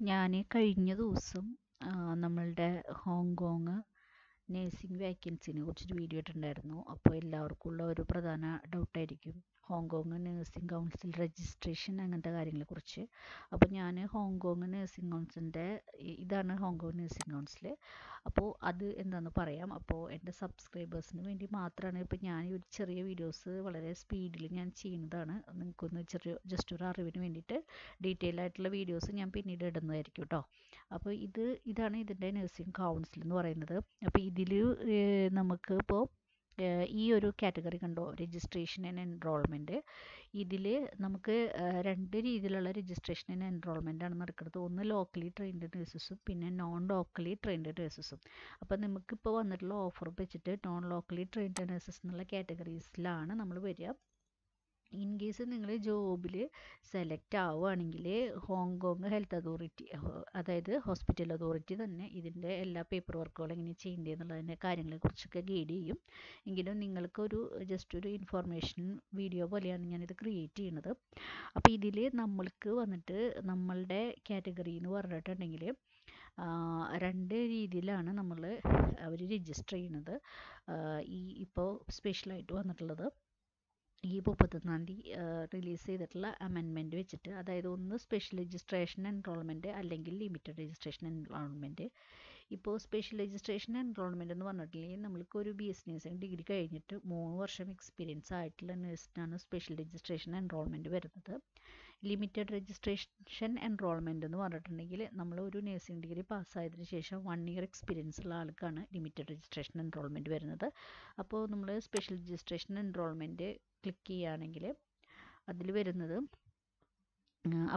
ഞാൻ കഴിഞ്ഞ ദിവസം നമ്മളുടെ ഹോങ്കോങ് നേഴ്സിംഗ് വേക്കൻസിനെ കുറിച്ചൊരു വീഡിയോ ഇട്ടിട്ടുണ്ടായിരുന്നു. അപ്പോൾ എല്ലാവർക്കും ഉള്ള ഒരു പ്രധാന ഡൗട്ടായിരിക്കും Hong Kong nursing council registration അങ്ങനത്തെ കാര്യങ്ങളെക്കുറിച്ച് അപ്പോൾ ഞാൻ ഹോങ്കോങ് നേഴ്സിംഗ് കൗൺസിലിന്റെ ഇതാണ് ഹോങ്കോങ് നേഴ്സിംഗ് കൗൺസിൽ അപ്പോൾ അത് എന്താണെന്ന് പറയാം. അപ്പോൾ എന്റെ സബ്സ്ക്രൈബേഴ്സിന് വേണ്ടി മാത്രമാണ് ഇപ്പോൾ ഞാൻ ഒരു ചെറിയ വീഡിയോസ് വളരെ സ്പീഡിൽ ഞാൻ ചെയ്യുന്നതാണ്. നിങ്ങൾക്കൊന്ന് ചെറിയ ജസ്റ്റ് ഒരു അറിവിന് വേണ്ടിയിട്ട് ഡീറ്റെയിൽ ആയിട്ടുള്ള വീഡിയോസ് ഞാൻ പിന്നീട് ഇടുന്നതായിരിക്കും കേട്ടോ അപ്പോൾ ഇത് ഇതാണ് ഇതിന്റെ നേഴ്സിംഗ് കൗൺസിൽ എന്ന് പറയുന്നത്. അപ്പോൾ ഇതിൽ നമുക്ക് ഇപ്പോൾ ഈ ഒരു കാറ്റഗറി കണ്ടോ? രജിസ്ട്രേഷൻ ആൻഡ് എൻറോൾമെന്റ് ഇതിൽ നമുക്ക് രണ്ട് രീതിയിലുള്ള രജിസ്ട്രേഷൻ ആൻഡ് എൻറോൾമെന്റ് ആണ് നടക്കുന്നത്. ഒന്ന് ലോക്കലി ട്രെയിൻഡ് നഴ്സസും പിന്നെ നോൺ ലോക്കലി ട്രെയിൻഡ് നഴ്സസും അപ്പോൾ നമുക്കിപ്പോൾ വന്നിട്ടുള്ള ഓഫർ വെച്ചിട്ട് നോൺ ലോക്കലി ട്രെയിൻഡ് നഴ്സസ് എന്നുള്ള കാറ്റഗറീസിലാണ് നമ്മൾ വരിക. ഇൻ കേസ് നിങ്ങൾ ജോബിൽ സെലക്ട് ആവുകയാണെങ്കിൽ ഹോങ്കോങ് ഹെൽത്ത് അതോറിറ്റി അതായത് ഹോസ്പിറ്റൽ അതോറിറ്റി തന്നെ ഇതിന്റെ എല്ലാ പേപ്പർ വർക്കുകളും എങ്ങനെ ചെയ്യേണ്ടത് എന്നുള്ളതിന്റെ കാര്യങ്ങളെക്കുറിച്ചൊക്കെ ഗൈഡ് ചെയ്യും. എങ്കിലും നിങ്ങൾക്കൊരു ജസ്റ്റ് ഒരു ഇൻഫോർമേഷൻ വീഡിയോ പോലെയാണ് ഞാനിത് ക്രിയേറ്റ് ചെയ്യുന്നത് അപ്പോൾ ഇതിൽ നമ്മൾക്ക് വന്നിട്ട് നമ്മളുടെ കാറ്റഗറി എന്ന് പറഞ്ഞിട്ടുണ്ടെങ്കിൽ രണ്ട് രീതിയിലാണ് നമ്മൾ അവർ രജിസ്റ്റർ ചെയ്യുന്നത് ഈ ഇപ്പോൾ സ്പെഷ്യലായിട്ട് വന്നിട്ടുള്ളത്. ഈ മുപ്പത്തൊന്നാം തീയതി റിലീസ് ചെയ്തിട്ടുള്ള അമെൻമെന്റ് വെച്ചിട്ട് അതായത് ഒന്ന് സ്പെഷ്യൽ രജിസ്ട്രേഷൻ എൻറോൾമെന്റ് അല്ലെങ്കിൽ ലിമിറ്റഡ് രജിസ്ട്രേഷൻ എൻറോൾമെന്റ് ഇപ്പോൾ സ്പെഷ്യൽ രജിസ്ട്രേഷൻ എൻറോൾമെന്റ് എന്ന് പറഞ്ഞിട്ടുണ്ടെങ്കിൽ നമ്മൾക്ക് ഒരു ബി എസ് നഴ്സിംഗ് ഡിഗ്രി കഴിഞ്ഞിട്ട് മൂന്ന് വർഷം എക്സ്പീരിയൻസ് ആയിട്ടുള്ള നഴ്സിനാണ് സ്പെഷ്യൽ രജിസ്ട്രേഷൻ എൻറോൾമെന്റ് വരുന്നത്. ലിമിറ്റഡ് രജിസ്ട്രേഷൻ എൻറോൾമെന്റ് എന്ന് പറഞ്ഞിട്ടുണ്ടെങ്കിൽ നമ്മൾ ഒരു നഴ്സിംഗ് ഡിഗ്രി പാസ്സായതിനു ശേഷം വൺ ഇയർ എക്സ്പീരിയൻസ് ഉള്ള ആൾക്കാണ് ലിമിറ്റഡ് രജിസ്ട്രേഷൻ എൻറോൾമെന്റ് വരുന്നത്. അപ്പോൾ നമ്മൾ സ്പെഷ്യൽ രജിസ്ട്രേഷൻ എൻറോൾമെന്റ് ക്ലിക്ക് ചെയ്യുകയാണെങ്കിൽ അതിൽ വരുന്നത്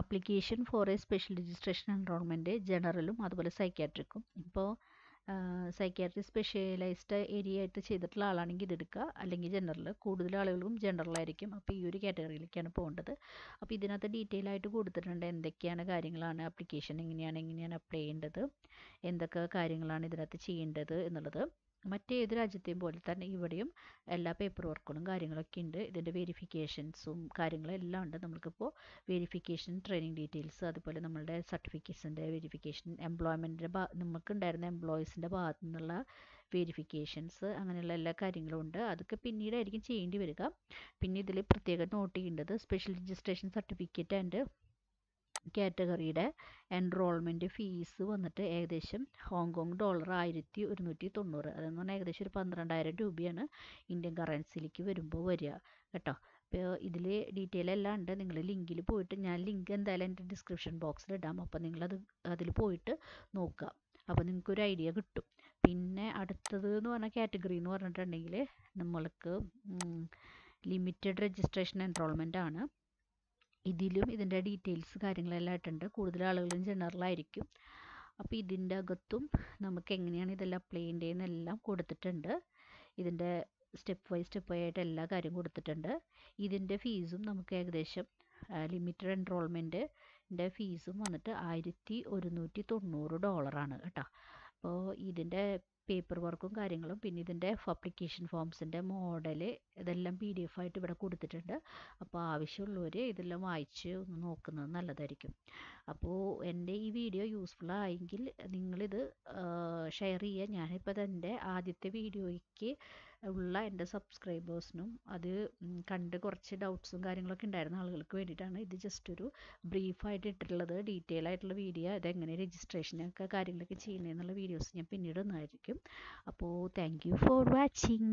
application for a special registration enrolment ജനറലും അതുപോലെ സൈക്യാട്രിക്കും ഇപ്പോൾ സൈക്യാട്രി സ്പെഷ്യലൈസ്ഡ് ഏരിയ ആയിട്ട് ചെയ്തിട്ടുള്ള ആളാണെങ്കിൽ ഇതെടുക്കുക. അല്ലെങ്കിൽ ജനറൽ കൂടുതൽ ആളുകളും ജനറലായിരിക്കും അപ്പോൾ ഈ ഒരു കാറ്റഗറിയിലേക്കാണ് പോകേണ്ടത്. അപ്പോൾ ഇതിനകത്ത് ഡീറ്റെയിൽ ആയിട്ട് കൊടുത്തിട്ടുണ്ട് എന്തൊക്കെയാണ് കാര്യങ്ങളാണ് അപ്ലിക്കേഷൻ എങ്ങനെയാണ് എങ്ങനെയാണ് അപ്ലൈ ചെയ്യേണ്ടത് എന്തൊക്കെ കാര്യങ്ങളാണ് ഇതിനകത്ത് ചെയ്യേണ്ടത് എന്നുള്ളത്. മറ്റേത് രാജ്യത്തെയും പോലെ തന്നെ ഇവിടെയും എല്ലാ പേപ്പർ വർക്കുകളും കാര്യങ്ങളൊക്കെ ഉണ്ട്. ഇതിന്റെ വെരിഫിക്കേഷൻസും കാര്യങ്ങളും എല്ലാം ഉണ്ട്. നമുക്കിപ്പോൾ വെരിഫിക്കേഷൻ ട്രെയിനിങ് ഡീറ്റെയിൽസ് അതുപോലെ നമ്മളുടെ സർട്ടിഫിക്കറ്റ്സിന്റെ വെരിഫിക്കേഷൻ എംപ്ലോയ്മെന്റിന്റെ ഭാ നമുക്കുണ്ടായിരുന്ന എംപ്ലോയീസിന്റെ ഭാഗത്തു നിന്നുള്ള വെരിഫിക്കേഷൻസ് അങ്ങനെയുള്ള എല്ലാ കാര്യങ്ങളും ഉണ്ട്. അതൊക്കെ പിന്നീടായിരിക്കും ചെയ്യേണ്ടി വരിക. പിന്നെ ഇതിൽ പ്രത്യേകം നോട്ട് ചെയ്യേണ്ടത് സ്പെഷ്യൽ രജിസ്ട്രേഷൻ സർട്ടിഫിക്കറ്റ് ആൻഡ് കാറ്റഗറിയുടെ എൻറോൾമെന്റ് ഫീസ് വന്നിട്ട് ഏകദേശം ഹോങ്കോങ് ഡോളർ ആയിരത്തി ഒരുന്നൂറ്റി തൊണ്ണൂറ് അതെന്ന് പറഞ്ഞാൽ ഏകദേശം ഒരു പന്ത്രണ്ടായിരം രൂപയാണ് ഇന്ത്യൻ കറൻസിയിലേക്ക് വരുമ്പോൾ വരിക. കേട്ടോ? അപ്പോൾ ഇതിൽ ഡീറ്റെയിൽ എല്ലാം ഉണ്ട്. നിങ്ങൾ ലിങ്കിൽ പോയിട്ട് ഞാൻ ലിങ്ക് എന്തായാലും എന്റെ ഡിസ്ക്രിപ്ഷൻ ബോക്സിൽ ഇടാം. അപ്പോൾ നിങ്ങളത് അതിൽ പോയിട്ട് നോക്കുക. അപ്പോൾ നിങ്ങൾക്കൊരു ഐഡിയ കിട്ടും. പിന്നെ അടുത്തത് എന്ന് പറഞ്ഞ കാറ്റഗറി എന്ന് പറഞ്ഞിട്ടുണ്ടെങ്കിൽ നമ്മൾക്ക് ലിമിറ്റഡ് രജിസ്ട്രേഷൻ എൻറോൾമെന്റ് ആണ്. ഇതിലും ഇതിന്റെ ഡീറ്റെയിൽസ് കാര്യങ്ങളെല്ലാം ആയിട്ടുണ്ട് കൂടുതൽ ആളുകളും ജനറലായിരിക്കും അപ്പോൾ ഇതിന്റെ അകത്തും നമുക്ക് എങ്ങനെയാണ് ഇതെല്ലാം അപ്ലൈ ചെയ്യേണ്ടതെന്നെല്ലാം കൊടുത്തിട്ടുണ്ട്. ഇതിന്റെ സ്റ്റെപ്പ് ബൈ സ്റ്റെപ്പ് ആയിട്ട് എല്ലാ കാര്യം കൊടുത്തിട്ടുണ്ട്. ഇതിന്റെ ഫീസും നമുക്ക് ഏകദേശം ലിമിറ്റഡ് എൻറോൾമെന്റിന്റെ ഫീസും വന്നിട്ട് ആയിരത്തി ഒരുന്നൂറ്റി തൊണ്ണൂറ് ഡോളറാണ് കേട്ടോ. അപ്പോൾ ഇതിന്റെ പേപ്പർ വർക്കും കാര്യങ്ങളും പിന്നെ ഇതിന്റെ അപ്ലിക്കേഷൻ ഫോംസിന്റെ മോഡൽ ഇതെല്ലാം പി ഡി എഫ് ആയിട്ട് ഇവിടെ കൊടുത്തിട്ടുണ്ട്. അപ്പോൾ ആവശ്യമുള്ളവർ ഇതെല്ലാം വായിച്ച് ഒന്ന് നോക്കുന്നത് നല്ലതായിരിക്കും. അപ്പോൾ എന്റെ ഈ വീഡിയോ യൂസ്ഫുൾ ആയെങ്കിൽ നിങ്ങളിത് ഷെയർ ചെയ്യുക. ഞാനിപ്പോൾ തന്റെ ആദ്യത്തെ വീഡിയോയ്ക്ക് ഉള്ള എന്റെ സബ്സ്ക്രൈബേഴ്സിനും അത് കണ്ട് കുറച്ച് ഡൗട്ട്സും കാര്യങ്ങളൊക്കെ ഉണ്ടായിരുന്ന ആളുകൾക്ക് വേണ്ടിയിട്ടാണ് ഇത് ജസ്റ്റ് ഒരു ബ്രീഫായിട്ട് ഇട്ടിട്ടുള്ളത്. ഡീറ്റെയിൽ ആയിട്ടുള്ള വീഡിയോ അതെങ്ങനെ രജിസ്ട്രേഷനൊക്കെ കാര്യങ്ങളൊക്കെ ചെയ്യുന്നതെന്നുള്ള വീഡിയോസ് ഞാൻ പിന്നീട് ഒന്നായിരിക്കും. അപ്പോൾ താങ്ക് യു ഫോർ വാച്ചിങ്